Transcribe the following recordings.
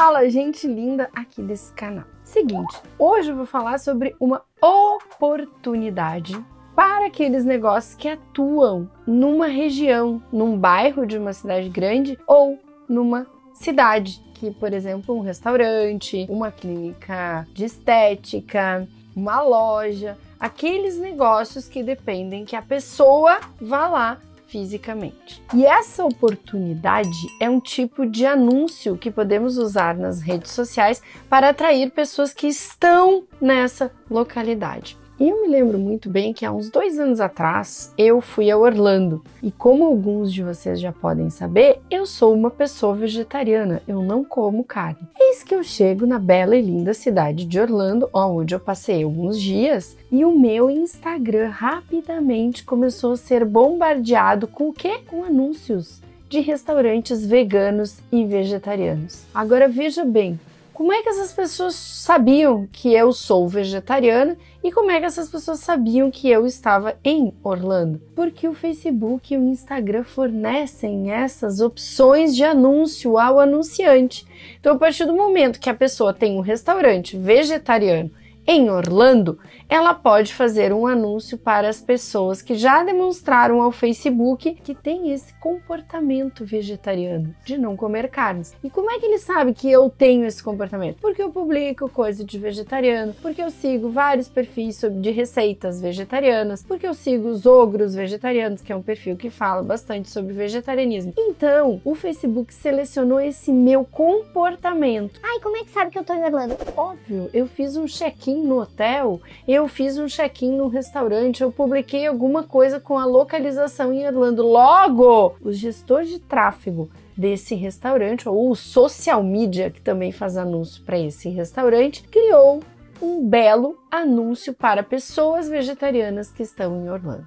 Fala, gente linda aqui desse canal. Seguinte, hoje eu vou falar sobre uma oportunidade para aqueles negócios que atuam numa região, num bairro de uma cidade grande ou numa cidade, que por exemplo, um restaurante, uma clínica de estética, uma loja, aqueles negócios que dependem que a pessoa vá lá fisicamente. E essa oportunidade é um tipo de anúncio que podemos usar nas redes sociais para atrair pessoas que estão nessa localidade. E eu me lembro muito bem que há uns dois anos atrás eu fui a Orlando. E como alguns de vocês já podem saber, eu sou uma pessoa vegetariana, eu não como carne. Eis que eu chego na bela e linda cidade de Orlando, onde eu passei alguns dias, e o meu Instagram rapidamente começou a ser bombardeado com o quê? Com anúncios de restaurantes veganos e vegetarianos. Agora veja bem, como é que essas pessoas sabiam que eu sou vegetariana e como é que essas pessoas sabiam que eu estava em Orlando? Porque o Facebook e o Instagram fornecem essas opções de anúncio ao anunciante. Então, a partir do momento que a pessoa tem um restaurante vegetariano em Orlando, ela pode fazer um anúncio para as pessoas que já demonstraram ao Facebook que tem esse comportamento vegetariano de não comer carnes. E como é que ele sabe que eu tenho esse comportamento? Porque eu publico coisa de vegetariano, porque eu sigo vários perfis de receitas vegetarianas, porque eu sigo os ogros vegetarianos, que é um perfil que fala bastante sobre vegetarianismo. Então, o Facebook selecionou esse meu comportamento. Ai, como é que sabe que eu tô em Orlando? Óbvio, eu fiz um check-in no hotel, eu fiz um check-in no restaurante, eu publiquei alguma coisa com a localização em Orlando. Logo, os gestores de tráfego desse restaurante, ou o social media, que também faz anúncio para esse restaurante, criou um belo anúncio para pessoas vegetarianas que estão em Orlando.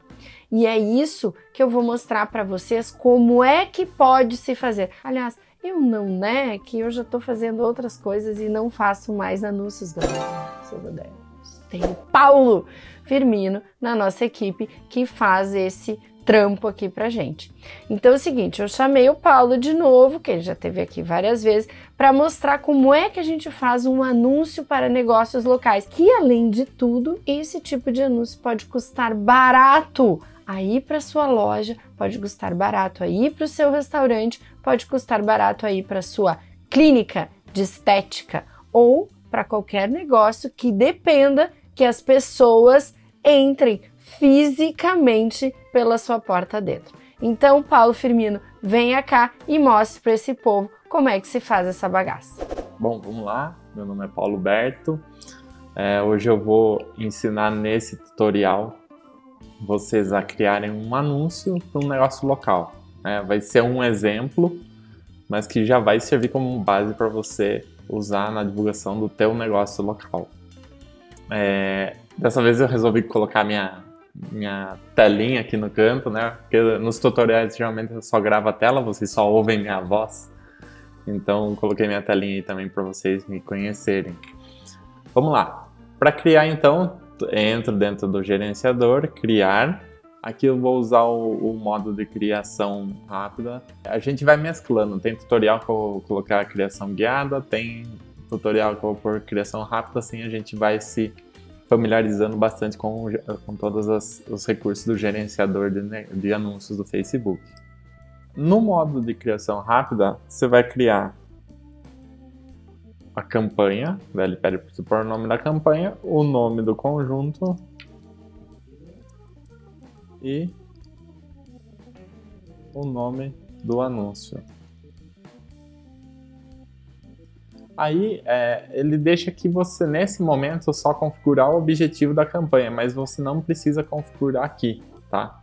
E é isso que eu vou mostrar para vocês como é que pode se fazer. Aliás, eu não, né? Que eu já estou fazendo outras coisas e não faço mais anúncios, galera. Tem o Paulo Firmino na nossa equipe que faz esse trampo aqui pra gente. Então é o seguinte, eu chamei o Paulo de novo, que ele já teve aqui várias vezes, para mostrar como é que a gente faz um anúncio para negócios locais, que além de tudo, esse tipo de anúncio pode custar barato aí para sua loja, pode custar barato aí para o seu restaurante, pode custar barato aí para sua clínica de estética ou para qualquer negócio que dependa que as pessoas entrem fisicamente pela sua porta dentro. Então, Paulo Firmino, venha cá e mostre para esse povo como é que se faz essa bagaça. Bom, vamos lá. Meu nome é Paulo Berto. É, hoje eu vou ensinar nesse tutorial vocês a criarem um anúncio para um negócio local. É, vai ser um exemplo, mas que já vai servir como base para você usar na divulgação do teu negócio local. É, dessa vez eu resolvi colocar minha, minha telinha aqui no canto, né? Porque nos tutoriais geralmente eu só gravo a tela, vocês só ouvem minha voz. Então coloquei minha telinha aí também para vocês me conhecerem. Vamos lá. Para criar então, entro dentro do gerenciador, criar. Aqui eu vou usar o, o, modo de criação rápida. A gente vai mesclando. Tem tutorial que eu vou colocar a criação guiada, tem tutorial que eu vou pôr criação rápida, assim a gente vai se familiarizando bastante com, com todos as, os recursos do gerenciador de, de anúncios do Facebook. No modo de criação rápida, você vai criar a campanha, né? ele pede para você pôr o nome da campanha, o nome do conjunto e o nome do anúncio. Aí é, ele deixa que você, nesse momento, só configurar o objetivo da campanha, mas você não precisa configurar aqui, tá?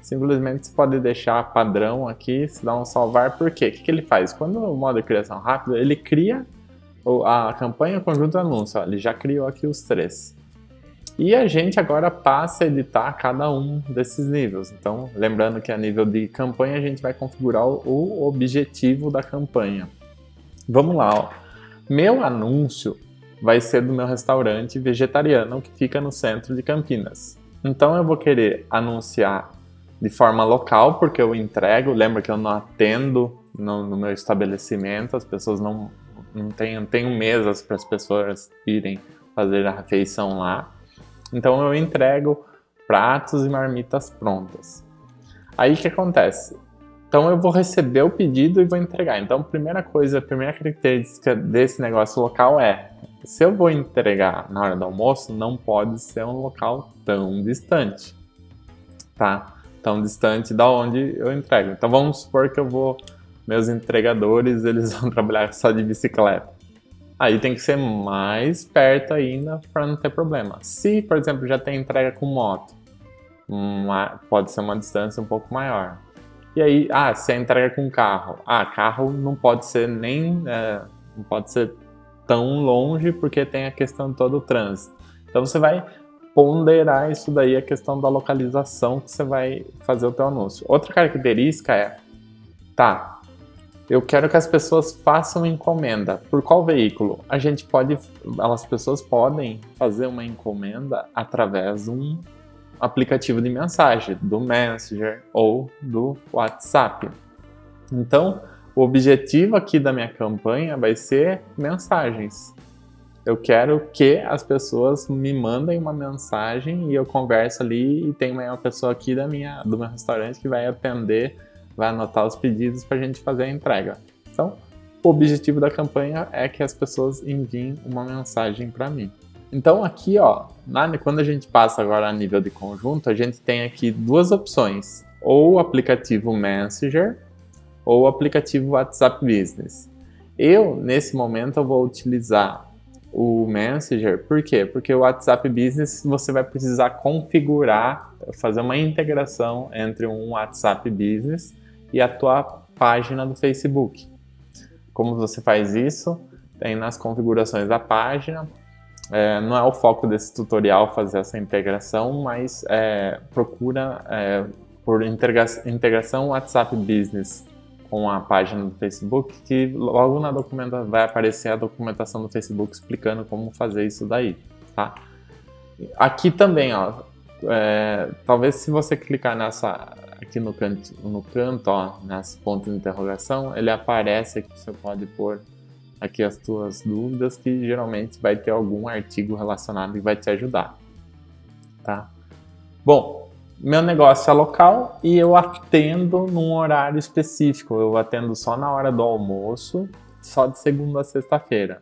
Simplesmente você pode deixar padrão aqui, se dá um salvar, por quê? O que, que ele faz? Quando o modo de criação rápida, ele cria a campanha conjunto anúncio, ó, ele já criou aqui os três. E a gente agora passa a editar cada um desses níveis. Então, lembrando que a nível de campanha a gente vai configurar o objetivo da campanha. Vamos lá, ó. Meu anúncio vai ser do meu restaurante vegetariano que fica no centro de Campinas. Então eu vou querer anunciar de forma local, porque eu entrego, lembra que eu não atendo no, no meu estabelecimento, as pessoas não não tenho, tenho mesas para as pessoas irem fazer a refeição lá. Então eu entrego pratos e marmitas prontas. Aí o que acontece? Então eu vou receber o pedido e vou entregar. Então a primeira coisa, a primeira característica desse negócio local é se eu vou entregar na hora do almoço, não pode ser um local tão distante, tá? Tão distante da onde eu entrego. Então vamos supor que eu vou, meus entregadores, eles vão trabalhar só de bicicleta. Aí tem que ser mais perto ainda para não ter problema. Se, por exemplo, já tem entrega com moto, uma, pode ser uma distância um pouco maior. E aí, ah, se é entrega com carro, ah, carro não pode ser nem, é, não pode ser tão longe porque tem a questão todo o trânsito. Então você vai ponderar isso daí, a questão da localização que você vai fazer o teu anúncio. Outra característica é, tá, eu quero que as pessoas façam encomenda. Por qual veículo? A gente pode, as pessoas podem fazer uma encomenda através de um aplicativo de mensagem, do Messenger ou do WhatsApp. Então, o objetivo aqui da minha campanha vai ser mensagens. Eu quero que as pessoas me mandem uma mensagem e eu converso ali e tem uma pessoa aqui da minha, do meu restaurante que vai atender, vai anotar os pedidos para a gente fazer a entrega. Então, o objetivo da campanha é que as pessoas enviem uma mensagem para mim. Então aqui, ó, na, quando a gente passa agora a nível de conjunto, a gente tem aqui duas opções: ou o aplicativo Messenger ou o aplicativo WhatsApp Business. Eu, nesse momento, eu vou utilizar o Messenger, por quê? Porque o WhatsApp Business você vai precisar configurar, fazer uma integração entre um WhatsApp Business e a tua página do Facebook. Como você faz isso? Tem nas configurações da página. É, não é o foco desse tutorial fazer essa integração, mas é, procura é, por integra integração WhatsApp Business com a página do Facebook, que logo na documenta vai aparecer a documentação do Facebook explicando como fazer isso daí, tá? Aqui também, ó, é, talvez se você clicar nessa aqui no canto, no canto, ó, nas pontos de interrogação, ele aparece aqui, você pode pôr aqui as tuas dúvidas, que geralmente vai ter algum artigo relacionado que vai te ajudar, tá? Bom, meu negócio é local e eu atendo num horário específico. Eu atendo só na hora do almoço, só de segunda a sexta-feira.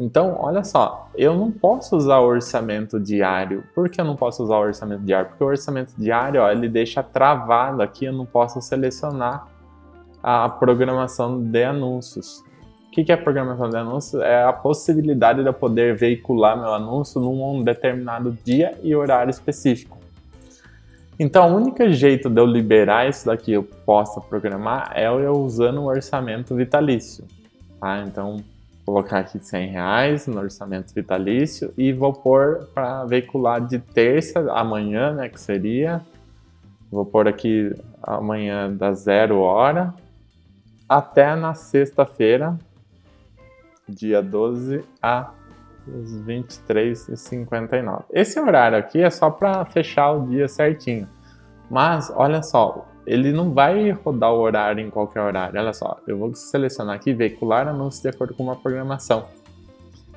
Então, olha só, eu não posso usar orçamento diário. Por que eu não posso usar orçamento diário? Porque o orçamento diário, ó, ele deixa travado aqui, eu não posso selecionar a programação de anúncios. O que é programação de anúncios? É a possibilidade de eu poder veicular meu anúncio num determinado dia e horário específico. Então, o único jeito de eu liberar isso daqui, eu possa programar, é eu usando o orçamento vitalício. Tá? Então, colocar aqui 100 reais no orçamento vitalício e vou pôr para veicular de terça amanhã, né, que seria, vou pôr aqui amanhã da zero hora até na sexta-feira, dia 12 a 23h59. Esse horário aqui é só para fechar o dia certinho. Mas, olha só, ele não vai rodar o horário em qualquer horário. Olha só, eu vou selecionar aqui veicular anúncios de acordo com uma programação.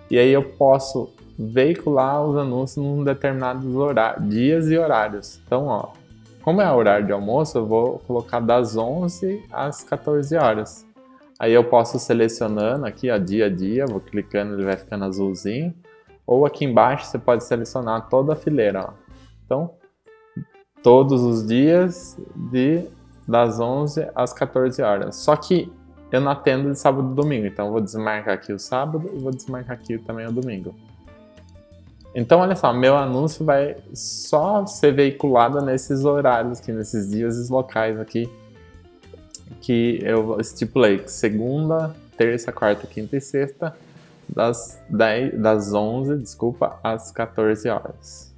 E aí eu posso veicular os anúncios em determinados horários, dias e horários. Então, ó, como é horário de almoço, eu vou colocar das 11 às 14 horas. Aí eu posso selecionando aqui, ó, dia a dia, vou clicando, ele vai ficando azulzinho. Ou aqui embaixo você pode selecionar toda a fileira, ó. Então, todos os dias de das 11 às 14 horas. Só que eu não atendo de sábado e domingo, então eu vou desmarcar aqui o sábado e vou desmarcar aqui também o domingo. Então, olha só, meu anúncio vai só ser veiculado nesses horários aqui, nesses dias e locais aqui que eu estipulei segunda, terça, quarta, quinta e sexta, das, 10, das 11, desculpa, às 14 horas.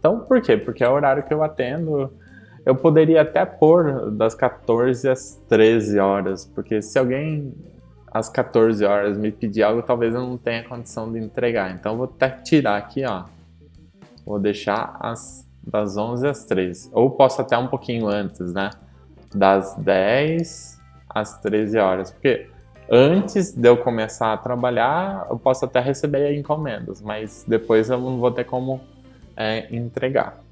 Então, por quê? Porque é o horário que eu atendo. Eu poderia até pôr das 14 às 13 horas, porque se alguém às 14 horas me pedir algo, talvez eu não tenha condição de entregar. Então, vou até tirar aqui, ó. Vou deixar as, das 11 às 13. Ou posso até um pouquinho antes, né? das 10 às 13 horas. Porque antes de eu começar a trabalhar, eu posso até receber encomendas, mas depois eu não vou ter como é, entregar.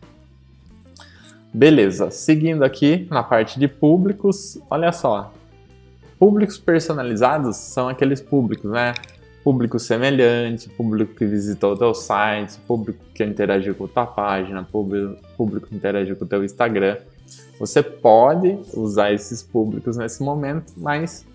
Beleza, seguindo aqui na parte de públicos, olha só. Públicos personalizados são aqueles públicos, né? Público semelhante, público que visitou o teu site, público que interagiu com a tua página, público, que interagiu com o teu Instagram. Você pode usar esses públicos nesse momento, mas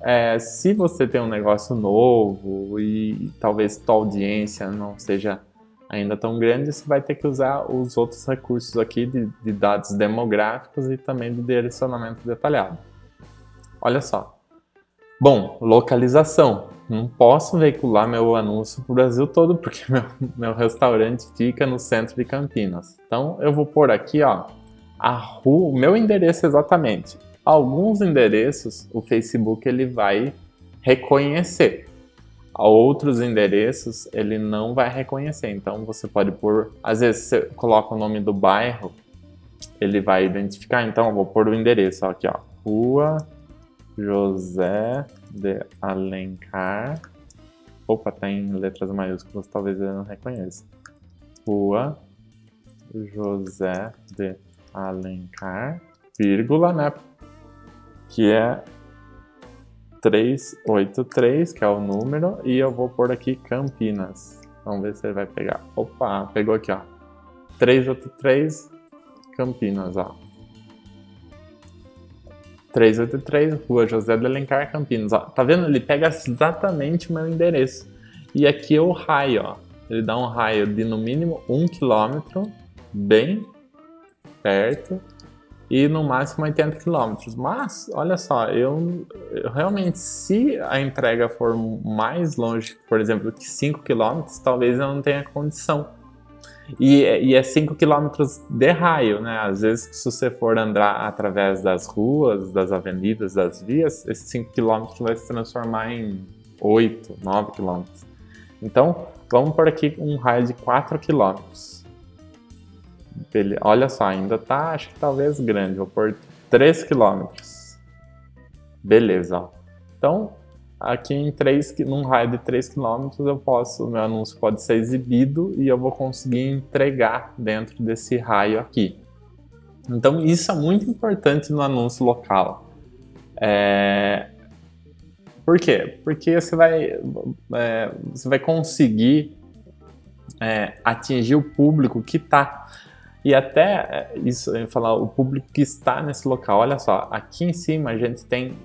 é, se você tem um negócio novo e talvez tua audiência não seja ainda tão grande, você vai ter que usar os outros recursos aqui de, de dados demográficos e também de direcionamento detalhado. Olha só. Bom, localização. Não posso veicular meu anúncio para o Brasil todo porque meu, meu restaurante fica no centro de Campinas. Então eu vou pôr aqui, ó, a rua, o meu endereço exatamente. Alguns endereços o Facebook ele vai reconhecer outros endereços ele não vai reconhecer. Então você pode pôr, às vezes você coloca o nome do bairro, ele vai identificar. Então eu vou pôr o endereço aqui, ó, Rua José de Alencar. Opa, tá em letras maiúsculas, talvez ele não reconheça. Rua José de Alencar, vírgula, né? Que é 383, que é o número, e eu vou pôr aqui Campinas. Vamos ver se ele vai pegar. Opa, pegou aqui, ó. 383 Campinas, ó. 383, Rua José de Alencar, Campinas. Ó, tá vendo? Ele pega exatamente o meu endereço. E aqui é o raio, ó. Ele dá um raio de no mínimo 1 km, bem perto e no máximo 80 km. Mas, olha só, eu, eu, realmente, se a entrega for mais longe, por exemplo, que 5 km, talvez eu não tenha condição. E, e é 5 km de raio, né? Às vezes, se você for andar através das ruas, das avenidas, das vias, esses 5 km vai se transformar em 8, 9 km. Então, vamos por aqui um raio de 4 km. Ele, olha só, ainda tá, acho que talvez grande. Vou pôr 3 km. Beleza. Então, aqui em 3, num raio de 3 km, eu posso, meu anúncio pode ser exibido e eu vou conseguir entregar dentro desse raio aqui. Então, isso é muito importante no anúncio local. É... Por quê? Porque você vai, é, você vai conseguir é, atingir o público que está e até é, isso, eu falar, o público que está nesse local. Olha só, aqui em cima a gente tem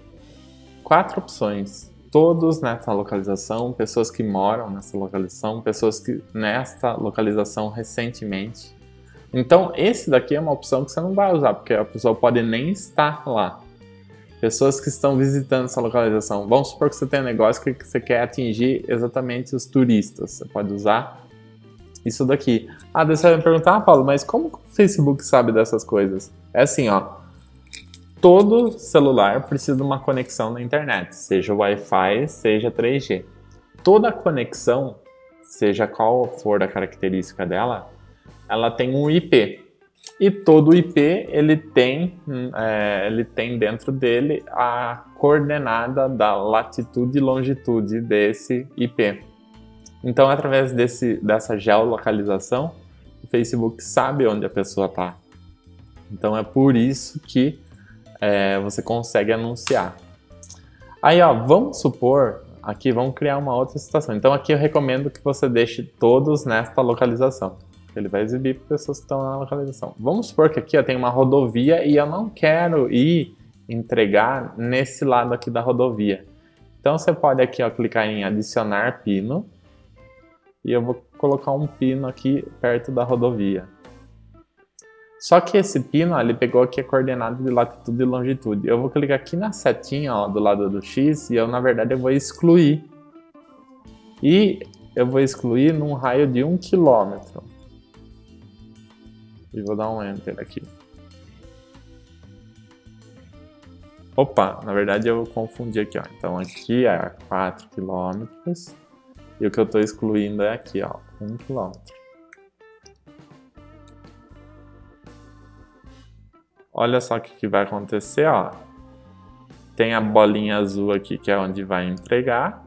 quatro opções, todos nessa localização, pessoas que moram nessa localização, pessoas que nesta localização recentemente. Então, esse daqui é uma opção que você não vai usar, porque a pessoa pode nem estar lá. Pessoas que estão visitando essa localização. Vamos supor que você tem um negócio que você quer atingir exatamente os turistas. Você pode usar isso daqui. Ah, você vai me perguntar, ah, Paulo, mas como o Facebook sabe dessas coisas? É assim, ó. Todo celular precisa de uma conexão na internet, seja Wi-Fi, seja 3G. Toda conexão, seja qual for a característica dela, ela tem um IP. E todo IP ele tem, é, ele tem dentro dele a coordenada da latitude e longitude desse IP. Então, através desse, dessa geolocalização, o Facebook sabe onde a pessoa está. Então, é por isso que é, você consegue anunciar. Aí, ó, vamos supor, aqui vamos criar uma outra situação. Então, aqui eu recomendo que você deixe todos nesta localização. Ele vai exibir para pessoas que estão na localização. Vamos supor que aqui eu tenho uma rodovia e eu não quero ir entregar nesse lado aqui da rodovia. Então, você pode aqui ó, clicar em adicionar pino e eu vou colocar um pino aqui perto da rodovia. Só que esse pino, ele pegou aqui a coordenada de latitude e longitude. Eu vou clicar aqui na setinha ó, do lado do X e eu, na verdade, eu vou excluir. E eu vou excluir num raio de 1 km. E vou dar um Enter aqui. Opa, na verdade eu confundi aqui, ó. Então aqui é 4 km e o que eu estou excluindo é aqui, ó, 1 km. Olha só o que, que vai acontecer, ó. tem a bolinha azul aqui que é onde vai entregar.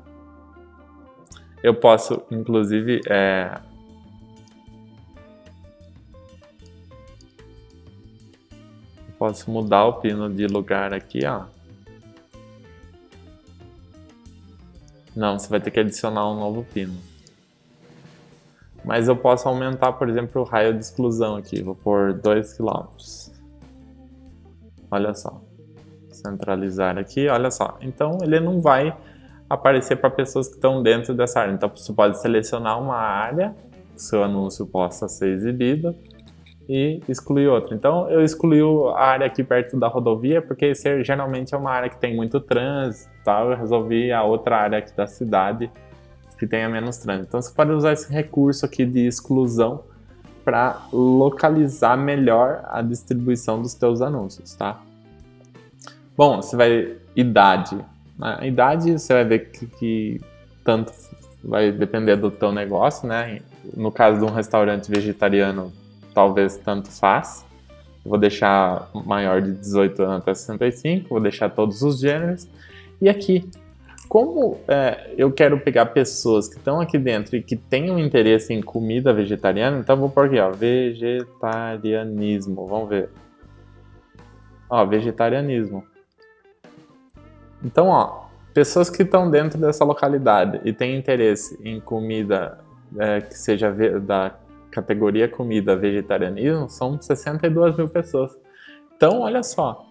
Eu posso, inclusive, é, posso mudar o pino de lugar aqui, ó. Não, você vai ter que adicionar um novo pino. Mas eu posso aumentar, por exemplo, o raio de exclusão aqui. Vou pôr 2 km. Olha só. Centralizar aqui, olha só. Então ele não vai aparecer para pessoas que estão dentro dessa área. Então você pode selecionar uma área, que seu anúncio possa ser exibido e excluir outra. Então eu excluí a área aqui perto da rodovia porque esse geralmente é uma área que tem muito trânsito, tal. Eu resolvi a outra área aqui da cidade que tenha menos trânsito. Então você pode usar esse recurso aqui de exclusão para localizar melhor a distribuição dos teus anúncios, tá? Bom, você vai idade. A idade você vai ver que, que tanto vai depender do teu negócio, né? No caso de um restaurante vegetariano, talvez tanto faz. Vou deixar maior de 18 anos até 65, vou deixar todos os gêneros. E aqui, como é, eu quero pegar pessoas que estão aqui dentro e que tenham interesse em comida vegetariana, então vou por aqui, ó, vegetarianismo, vamos ver. Ó, vegetarianismo. Então, ó, pessoas que estão dentro dessa localidade e têm interesse em comida é, que seja da categoria comida vegetarianismo são 62 mil pessoas. Então, olha só,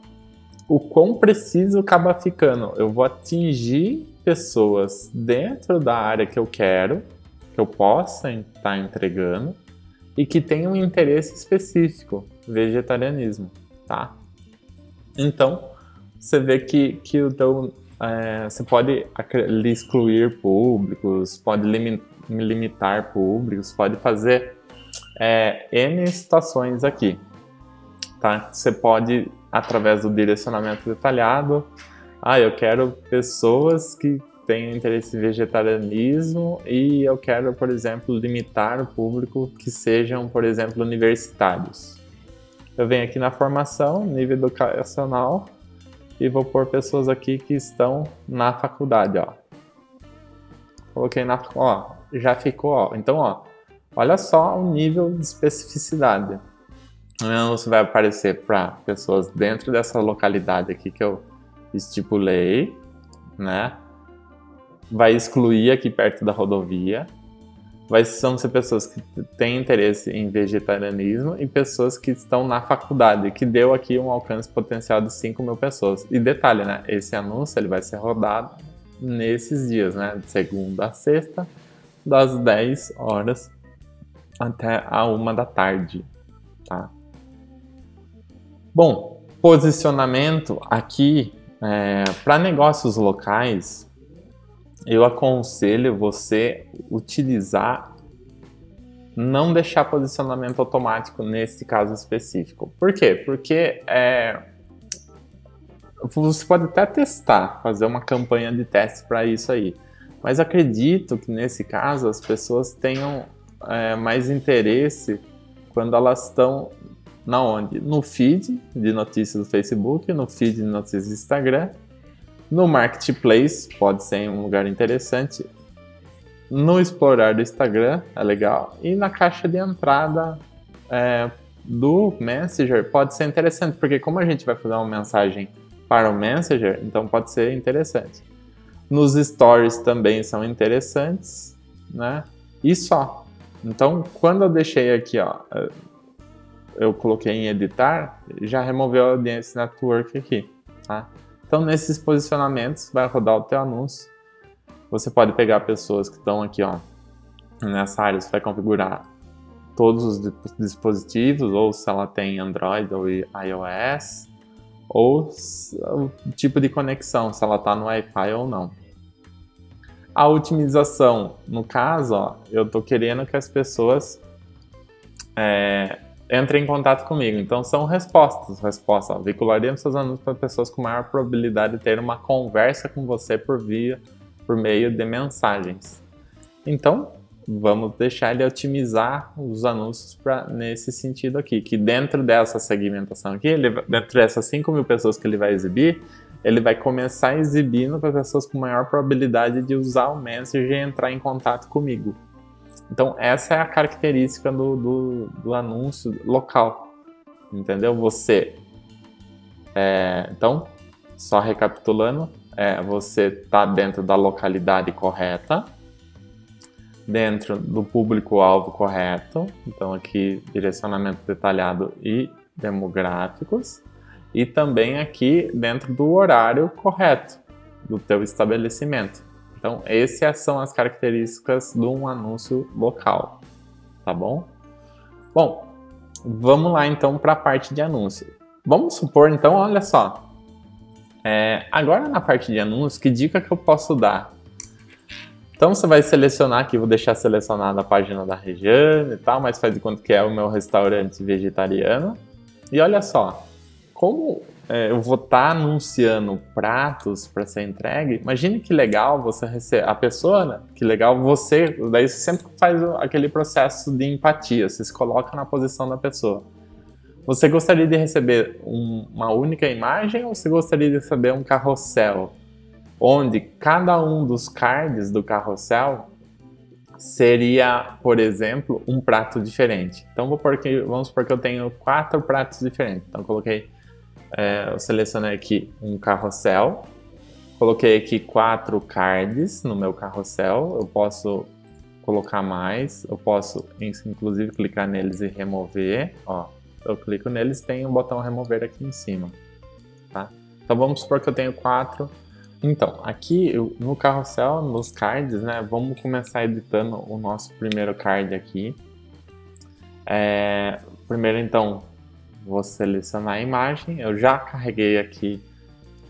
o quão preciso acaba ficando. Eu vou atingir pessoas dentro da área que eu quero, que eu possa estar tá entregando e que tenham um interesse específico, vegetarianismo, tá? Então, você vê que, que o teu, é, você pode excluir públicos, pode limitar públicos, pode fazer é, N situações aqui. Tá? Você pode, através do direcionamento detalhado, ah, eu quero pessoas que tenham interesse em vegetarianismo e eu quero, por exemplo, limitar o público que sejam, por exemplo, universitários. Eu venho aqui na formação, nível educacional, e vou pôr pessoas aqui que estão na faculdade, ó. Coloquei na, ó, já ficou, ó. Então, ó, Olha só o nível de especificidade. Você vai aparecer para pessoas dentro dessa localidade aqui que eu estipulei, né? Vai excluir aqui perto da rodovia. Vai, são ser pessoas que têm interesse em vegetarianismo e pessoas que estão na faculdade, que deu aqui um alcance potencial de 5 mil pessoas. E detalhe, né? Esse anúncio ele vai ser rodado nesses dias, né? De segunda a sexta, das 10 horas até a uma da tarde, tá? Bom, posicionamento aqui é, para negócios locais, eu aconselho você utilizar, não deixar posicionamento automático nesse caso específico. Por quê? Porque é, você pode até testar, fazer uma campanha de teste para isso aí. Mas acredito que nesse caso as pessoas tenham é, mais interesse quando elas estão na onde? No feed de notícias do Facebook, no feed de notícias do Instagram, no Marketplace, pode ser um lugar interessante, no explorar do Instagram, é legal, e na caixa de entrada é, do Messenger pode ser interessante, porque como a gente vai fazer uma mensagem para o Messenger, então pode ser interessante. Nos stories também são interessantes, né? E só. Então, quando eu deixei aqui, ó, eu coloquei em editar, já removeu a Audience Network aqui, tá? Então, nesses posicionamentos, vai rodar o teu anúncio. Você pode pegar pessoas que estão aqui, ó, nessa área, você vai configurar todos os dispositivos, ou se ela tem Android ou iOS, ou o tipo de conexão, se ela está no Wi-Fi ou não. A otimização, no caso, ó, eu estou querendo que as pessoas é, entrem em contato comigo. Então, são respostas. Resposta, ó, veicularemos seus anúncios para pessoas com maior probabilidade de ter uma conversa com você por via, por meio de mensagens. Então, vamos deixar ele otimizar os anúncios para nesse sentido aqui, que dentro dessa segmentação aqui, ele, dentro dessas 5 mil pessoas que ele vai exibir, ele vai começar exibindo para pessoas com maior probabilidade de usar o Messenger e entrar em contato comigo. Então, essa é a característica do, do, do anúncio local. Entendeu? Você. É, então, só recapitulando, é, você está dentro da localidade correta, dentro do público-alvo correto, então aqui direcionamento detalhado e demográficos, e também aqui dentro do horário correto do teu estabelecimento. Então, essas são as características de um anúncio local, tá bom? Bom, vamos lá então para a parte de anúncio. Vamos supor então, olha só, é, agora na parte de anúncio, que dica que eu posso dar? Então você vai selecionar aqui, vou deixar selecionada a página da Regiane e tal, mas faz de conta que é o meu restaurante vegetariano. E olha só, como é, eu vou estar tá anunciando pratos para ser entregue, imagine que legal você receber, a pessoa, né? que legal você, daí você sempre faz aquele processo de empatia, você se coloca na posição da pessoa. Você gostaria de receber um, uma única imagem ou você gostaria de receber um carrossel? Onde cada um dos cards do carrossel seria, por exemplo, um prato diferente. Então vou porque, vamos supor que eu tenho quatro pratos diferentes. Então coloquei, é, eu selecionei aqui um carrossel, coloquei aqui quatro cards no meu carrossel. Eu posso colocar mais, eu posso inclusive clicar neles e remover, ó eu clico neles, tem um botão remover aqui em cima, tá? Então vamos supor que eu tenho quatro. Então, aqui no carrossel, nos cards, né, vamos começar editando o nosso primeiro card aqui. É, primeiro, então, vou selecionar a imagem. Eu já carreguei aqui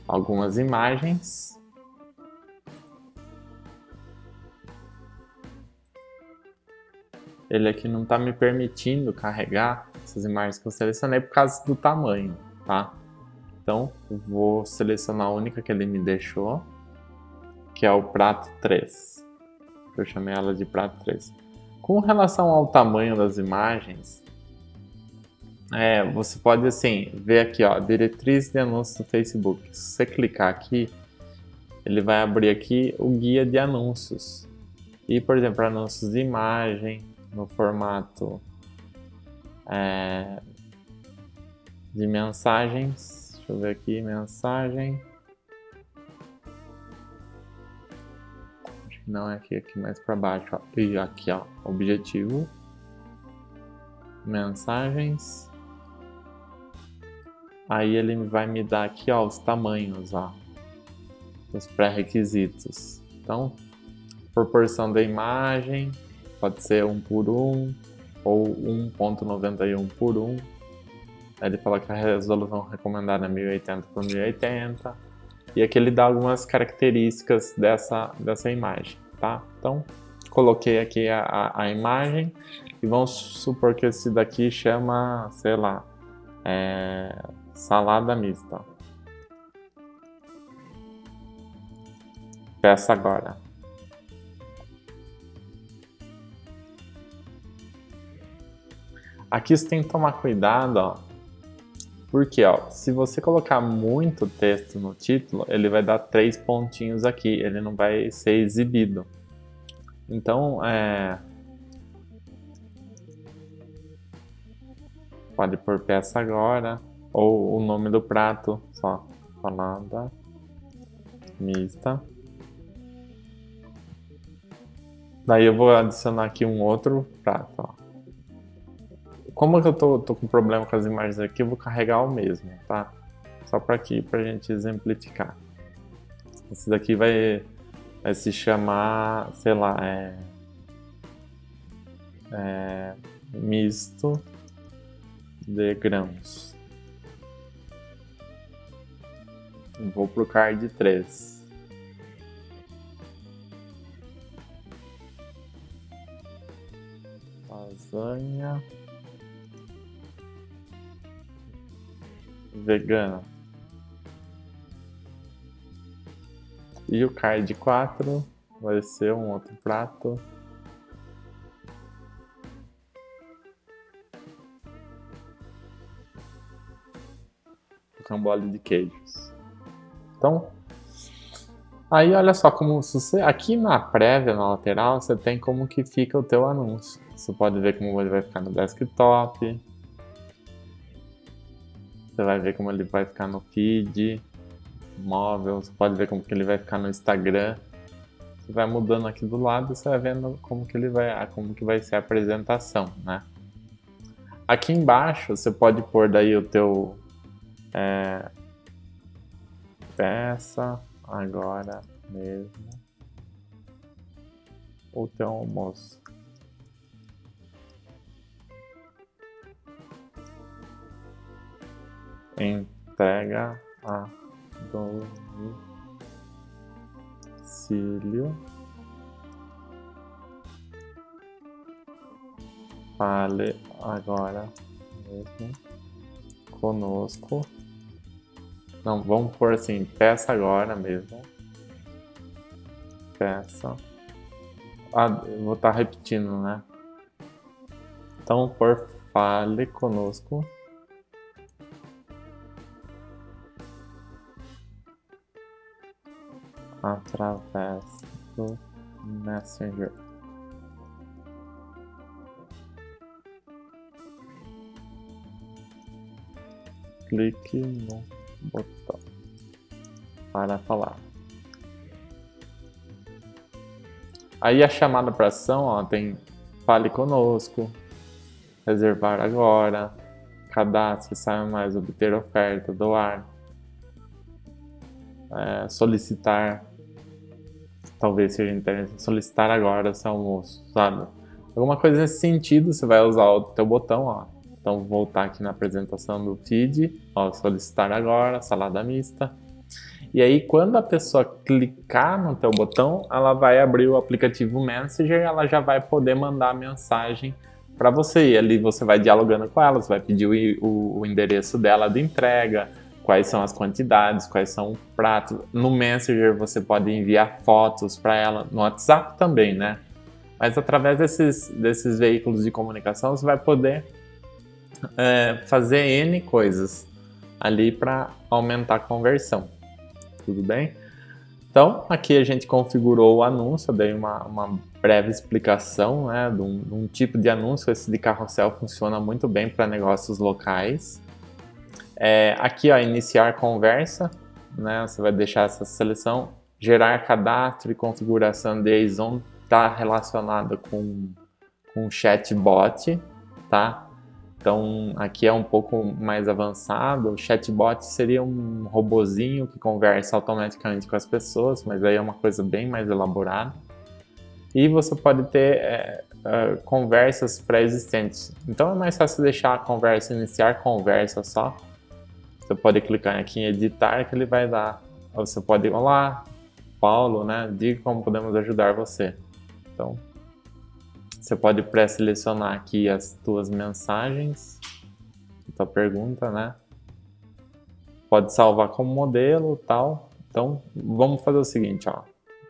algumas imagens. Ele aqui não está me permitindo carregar essas imagens que eu selecionei por causa do tamanho, tá? Então, vou selecionar a única que ele me deixou, que é o prato 3. Eu chamei ela de prato 3. Com relação ao tamanho das imagens, é, você pode assim ver aqui, ó, diretriz de anúncios do Facebook. Se você clicar aqui, ele vai abrir aqui o guia de anúncios. E, por exemplo, anúncios de imagem no formato é, de mensagens. Deixa eu ver aqui, mensagem. Acho que não é aqui, aqui mais para baixo. Ó. E aqui, ó, objetivo. Mensagens. Aí ele vai me dar aqui, ó, os tamanhos, ó. Os pré-requisitos. Então, proporção da imagem, pode ser um por um, ou 1.91 por 1. Aí ele fala que a resolução recomendada é 1080 por 1080. E aqui ele dá algumas características dessa, dessa imagem, tá? Então, coloquei aqui a, a, a imagem e vamos supor que esse daqui chama, sei lá, é, salada mista. Peça agora. Aqui você tem que tomar cuidado, ó. Porque, ó, se você colocar muito texto no título, ele vai dar três pontinhos aqui, ele não vai ser exibido. Então, é... Pode pôr peça agora, ou o nome do prato, só. Salada mista. Daí eu vou adicionar aqui um outro prato, ó. Como eu tô, tô com problema com as imagens aqui, eu vou carregar o mesmo, tá? Só para aqui, pra gente exemplificar. Esse daqui vai, vai se chamar, sei lá, é, é misto de grãos. Vou pro card 3. Lasanha. vegana. E o card 4 vai ser um outro prato. Rocambole de queijos. Então, aí olha só como você aqui na prévia, na lateral, você tem como que fica o teu anúncio. Você pode ver como ele vai ficar no desktop. Você vai ver como ele vai ficar no feed móvel. Você pode ver como que ele vai ficar no Instagram. Você vai mudando aqui do lado, você vai vendo como que ele vai, como que vai ser a apresentação, né? Aqui embaixo você pode pôr daí o teu é, peça agora mesmo o teu almoço. Entrega a domicílio. Fale agora mesmo conosco. Não, vamos por assim, peça agora mesmo. Peça. Ah, vou estar tá repetindo, né? Então, por fale conosco. Através do Messenger. clique no botão para falar. Aí a chamada para ação ó, tem fale conosco, reservar agora, cadastre, saiba mais, obter oferta, doar, é, solicitar, talvez seja interessante, solicitar agora seu almoço, sabe? Alguma coisa nesse sentido, você vai usar o teu botão, ó, então, voltar aqui na apresentação do feed, ó, solicitar agora, salada mista. E aí, quando a pessoa clicar no teu botão, ela vai abrir o aplicativo Messenger, ela já vai poder mandar a mensagem para você. E ali você vai dialogando com ela, você vai pedir o, o, o endereço dela de entrega, quais são as quantidades, quais são os pratos. No Messenger você pode enviar fotos para ela, no WhatsApp também, né? Mas através desses, desses veículos de comunicação você vai poder é, fazer N coisas ali para aumentar a conversão. Tudo bem? Então, aqui a gente configurou o anúncio, dei uma, uma breve explicação né, de, um, de um tipo de anúncio. Esse de carrossel funciona muito bem para negócios locais. É, aqui, ó, iniciar conversa, né, você vai deixar essa seleção. Gerar cadastro e configuração de JSON está relacionada com, com chatbot, tá? Então, aqui é um pouco mais avançado. O chatbot seria um robozinho que conversa automaticamente com as pessoas, mas aí é uma coisa bem mais elaborada. E você pode ter é, é, conversas pré-existentes. Então, é mais fácil deixar a conversa, iniciar conversa só. Você pode clicar aqui em editar que ele vai dar. Você pode, olá, Paulo, né? Diga como podemos ajudar você. Então, você pode pré-selecionar aqui as tuas mensagens, a tua pergunta, né? Pode salvar como modelo, tal. Então, vamos fazer o seguinte, ó.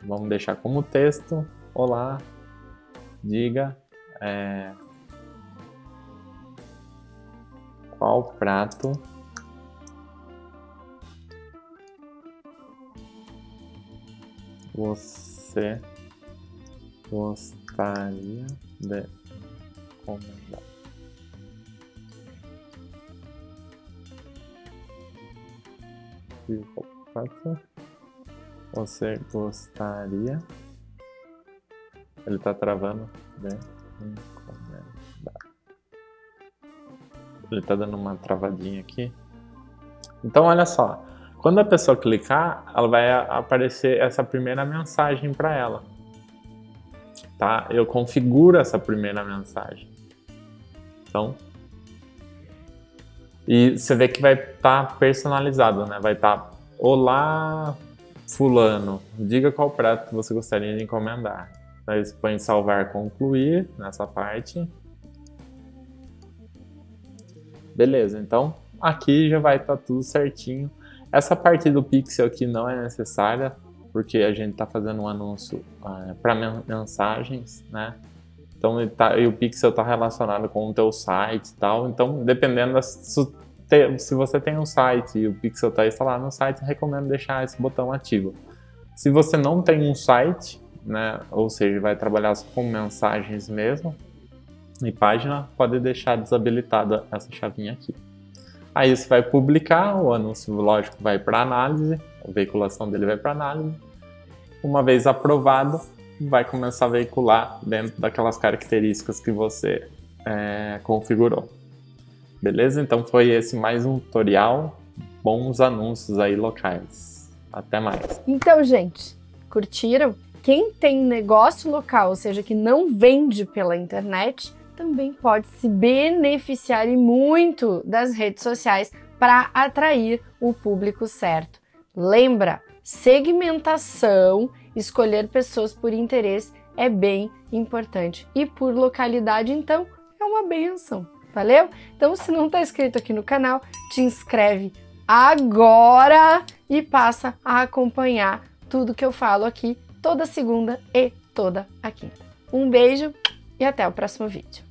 Vamos deixar como texto. Olá, diga é, qual prato você gostaria de encomendar. Você gostaria? Ele tá travando de encomendar. Ele tá dando uma travadinha aqui. Então, olha só. Quando a pessoa clicar, ela vai aparecer essa primeira mensagem para ela tá? Eu configuro essa primeira mensagem. Então, e você vê que vai estar tá personalizado, né? Vai estar tá, Olá, fulano, diga qual prato você gostaria de encomendar. Aí você põe salvar concluir nessa parte. Beleza, então aqui já vai estar tá tudo certinho. Essa parte do pixel aqui não é necessária, porque a gente está fazendo um anúncio uh, ah, para mensagens, né? Então tá, e o pixel está relacionado com o teu site e tal. Então, dependendo da se você tem um site e o Pixel está instalado no site, recomendo deixar esse botão ativo. Se você não tem um site, né, ou seja, vai trabalhar com mensagens mesmo e página, pode deixar desabilitada essa chavinha aqui. Aí você vai publicar, o anúncio lógico vai para análise, a veiculação dele vai para análise. Uma vez aprovado, vai começar a veicular dentro daquelas características que você é, configurou. Beleza? Então foi esse mais um tutorial. Bons anúncios aí locais. Até mais. Então, gente, curtiram? Quem tem negócio local, ou seja, que não vende pela internet, também pode se beneficiar e muito das redes sociais para atrair o público certo. Lembra, segmentação, escolher pessoas por interesse é bem importante e por localidade, então, é uma benção. Valeu? Então, se não está inscrito aqui no canal, te inscreve agora e passa a acompanhar tudo que eu falo aqui toda segunda e toda a quinta. Um beijo e até o próximo vídeo.